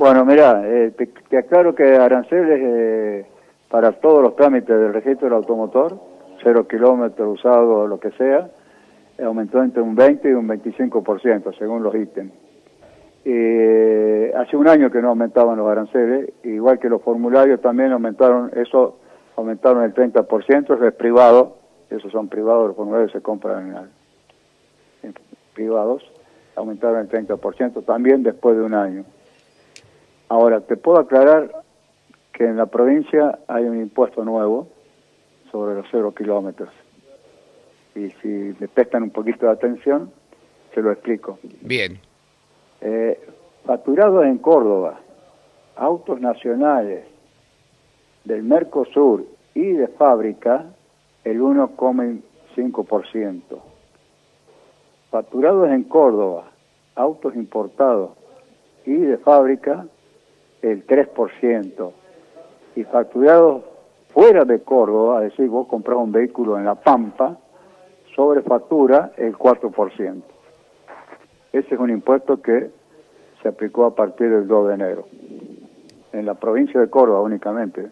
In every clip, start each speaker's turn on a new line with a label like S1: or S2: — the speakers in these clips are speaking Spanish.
S1: Bueno, mira, eh, te, aclaro que aranceles eh, para todos los trámites del registro del automotor, cero kilómetros usado, lo que sea, aumentó entre un 20 y un 25%, según los ítems. Eh, hace un año que no aumentaban los aranceles, igual que los formularios también aumentaron, eso aumentaron el 30%, eso es privado, esos son privados, los formularios se compran privados, aumentaron el 30% también después de un año. Ahora, te puedo aclarar que en la provincia hay un impuesto nuevo sobre los cero kilómetros. Y si me prestan un poquito de atención, se lo explico.
S2: Bien.
S1: Eh, facturados en Córdoba, autos nacionales del Mercosur y de fábrica, el 1,5%. Facturados en Córdoba, autos importados y de fábrica, el 3%. Y facturados fuera de Córdoba, es decir, vos compras un vehículo en La Pampa, sobre factura el 4%. Ese es un impuesto que se aplicó a partir del 2 de enero. En la provincia de Córdoba únicamente.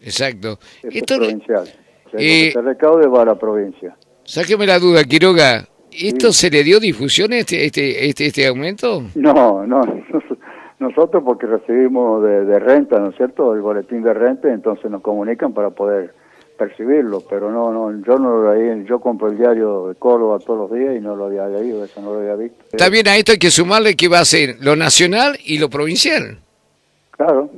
S2: Exacto.
S1: Esto es provincial. O eh, se recaude va a la provincia.
S2: Sáqueme la duda, Quiroga. ¿Esto se le dio difusión este, este, este, este aumento?
S1: No, no. Nosotros porque recibimos de, de renta, ¿no es cierto? El boletín de renta, entonces nos comunican para poder percibirlo, pero no, no, yo no lo leí, yo compro el diario de Córdoba todos los días y no lo había leído, eso no lo había visto.
S2: Está bien, a esto hay que sumarle que va a ser lo nacional y lo provincial.
S1: Claro,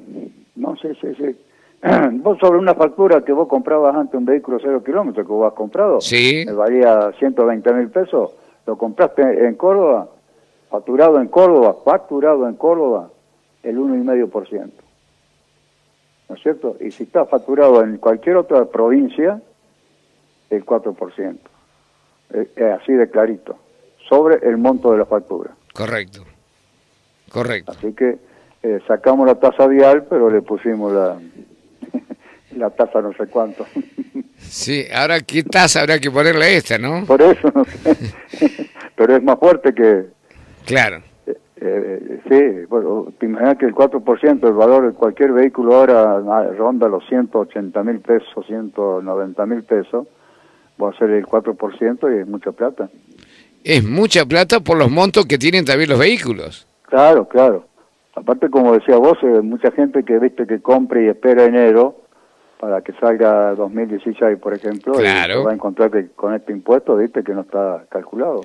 S1: no, sí, sí, sí. vos sobre una factura que vos comprabas antes un vehículo cero kilómetros que vos has comprado,
S2: sí.
S1: me valía 120 mil pesos, lo compraste en Córdoba, facturado en Córdoba, facturado en Córdoba, el 1,5%. ¿no es cierto? Y si está facturado en cualquier otra provincia, el 4%. Es así de clarito, sobre el monto de la factura.
S2: Correcto, correcto.
S1: Así que eh, sacamos la tasa vial, pero le pusimos la, la tasa no sé cuánto.
S2: Sí, ahora qué tasa habrá que ponerle a esta, ¿no?
S1: Por eso, no sé. pero es más fuerte que...
S2: Claro.
S1: Eh, sí, bueno, te imaginas que el 4% del valor de cualquier vehículo ahora ronda los 180 mil pesos, 190 mil pesos, va a ser el 4% y es mucha plata.
S2: Es mucha plata por los montos que tienen también los vehículos.
S1: Claro, claro. Aparte, como decía vos, eh, mucha gente que viste que compre y espera enero para que salga 2016, por ejemplo,
S2: claro.
S1: va a encontrar que con este impuesto, viste, que no está calculado.